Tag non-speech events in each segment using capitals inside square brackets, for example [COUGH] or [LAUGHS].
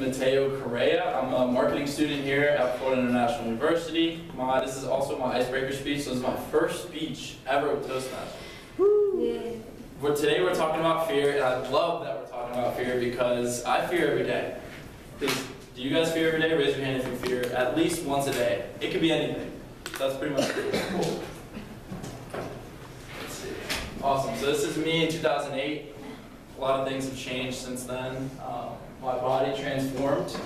Mateo Correa. I'm a marketing student here at Florida International University. My, this is also my icebreaker speech. So this is my first speech ever with Toastmasters. But today we're talking about fear, and I love that we're talking about fear because I fear every day. Does, do you guys fear every day? Raise your hand if you fear at least once a day. It could be anything. That's pretty much it. Cool. Let's see. Awesome. So this is me in 2008. A lot of things have changed since then. Um, my body transformed.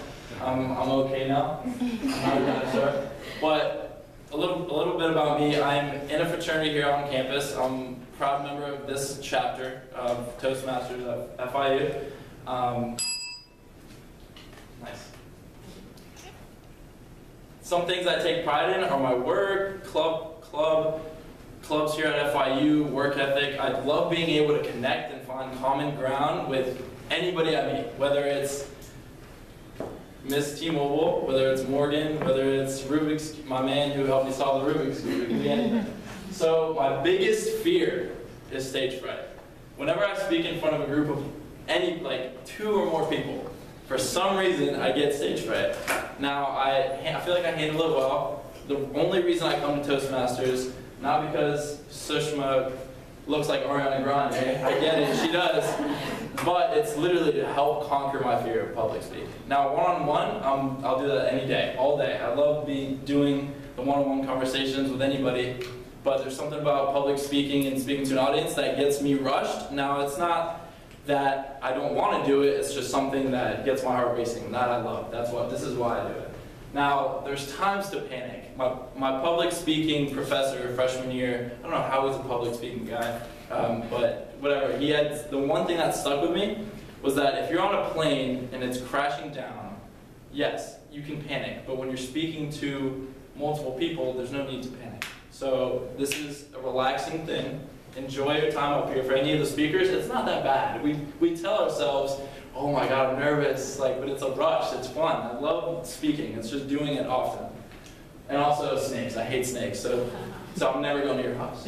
I'm, I'm okay now. I'm not a dinosaur. But a little, a little bit about me. I'm in a fraternity here on campus. I'm a proud member of this chapter of Toastmasters at FIU. Um, nice. Some things I take pride in are my work, club, club, clubs here at FIU, work ethic. I love being able to connect and find common ground with anybody I meet, whether it's Miss T-Mobile, whether it's Morgan, whether it's Rubik's, my man who helped me solve the Rubik's Cube. So my biggest fear is stage fright. Whenever I speak in front of a group of any, like two or more people, for some reason I get stage fright. Now I, I feel like I handle it well. The only reason I come to Toastmasters not because Sushma looks like Ariana Grande, I get it, she does, but it's literally to help conquer my fear of public speaking. Now, one-on-one, -on -one, um, I'll do that any day, all day. I love being doing the one-on-one -on -one conversations with anybody, but there's something about public speaking and speaking to an audience that gets me rushed. Now, it's not that I don't want to do it, it's just something that gets my heart racing, that I love. That's what, this is why I do it. Now, there's times to panic. My, my public speaking professor freshman year, I don't know how he's a public speaking guy, um, but whatever, he had, the one thing that stuck with me was that if you're on a plane and it's crashing down, yes, you can panic, but when you're speaking to multiple people, there's no need to panic. So this is a relaxing thing. Enjoy your time up here. For any of the speakers, it's not that bad. We, we tell ourselves, oh my god, I'm nervous, like, but it's a rush, it's fun. I love speaking, it's just doing it often. And also snakes, I hate snakes, so, so I'm never going to your house.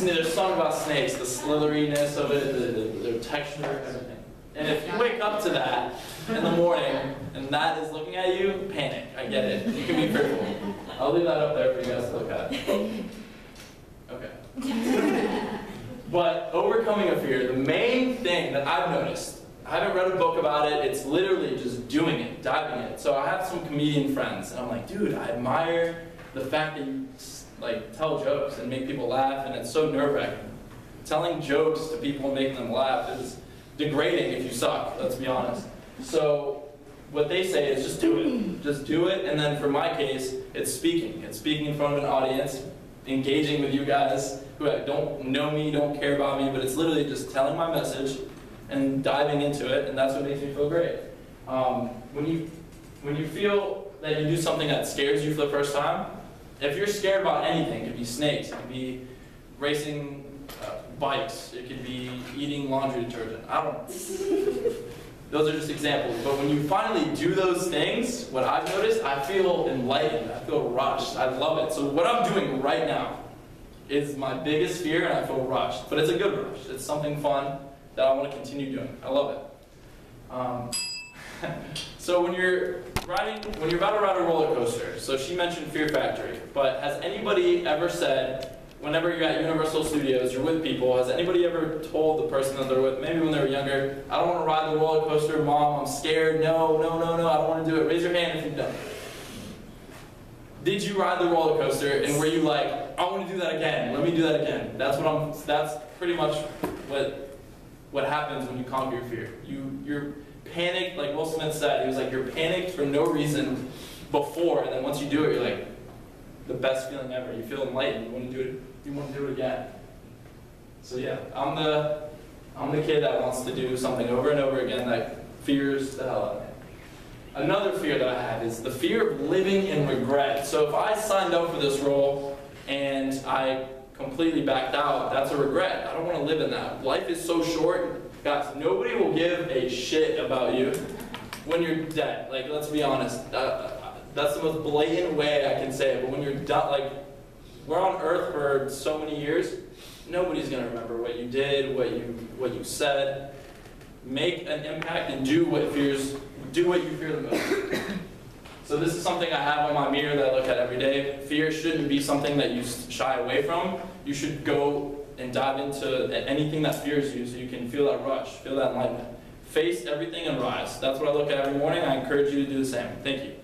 There's something about snakes, the slitheriness of it, the, the, the texture, everything. And if you wake up to that in the morning, and that is looking at you, panic, I get it. You can be fearful. I'll leave that up there for you guys to look at. [LAUGHS] But overcoming a fear, the main thing that I've noticed, I haven't read a book about it, it's literally just doing it, diving in. So I have some comedian friends, and I'm like, dude, I admire the fact that you like tell jokes and make people laugh, and it's so nerve-wracking. Telling jokes to people and making them laugh is degrading if you suck, let's be honest. So what they say is just do it. Just do it, and then for my case, it's speaking. It's speaking in front of an audience, engaging with you guys who don't know me, don't care about me, but it's literally just telling my message and diving into it, and that's what makes me feel great. Um, when you when you feel that you do something that scares you for the first time, if you're scared about anything, it could be snakes, it could be racing uh, bikes, it could be eating laundry detergent. I don't. Those are just examples. But when you finally do those things, what I've noticed, I feel enlightened. I feel rushed. I love it. So what I'm doing right now is my biggest fear, and I feel rushed. But it's a good rush. It's something fun that I want to continue doing. I love it. Um, [LAUGHS] so when you're riding, when you're about to ride a roller coaster, so she mentioned Fear Factory, but has anybody ever said, whenever you're at Universal Studios, you're with people, has anybody ever told the person that they're with, maybe when they were younger, I don't want to ride the roller coaster, mom, I'm scared, no, no, no, no, I don't want to do it. Raise your hand if you've done it. Did you ride the roller coaster and were you like, I want to do that again, let me do that again? That's what I'm, that's pretty much what, what happens when you conquer your fear. You, you're panicked, like Will Smith said, he was like, you're panicked for no reason before, and then once you do it, you're like, the best feeling ever. You feel enlightened, you want to do it, you want to do it again. So yeah, I'm the, I'm the kid that wants to do something over and over again that fears the hell out of me. Another fear that I have is the fear of living in regret. So if I signed up for this role and I completely backed out, that's a regret. I don't want to live in that. Life is so short. Guys, nobody will give a shit about you when you're dead. Like, let's be honest. Uh, that's the most blatant way I can say it. But when you're done, like, we're on earth for so many years, nobody's going to remember what you did, what you, what you said. make an impact and do what fears, do what you fear the most. [COUGHS] So this is something I have on my mirror that I look at every day. Fear shouldn't be something that you shy away from. You should go and dive into anything that fears you so you can feel that rush, feel that enlightenment. Face everything and rise. That's what I look at every morning. I encourage you to do the same. Thank you.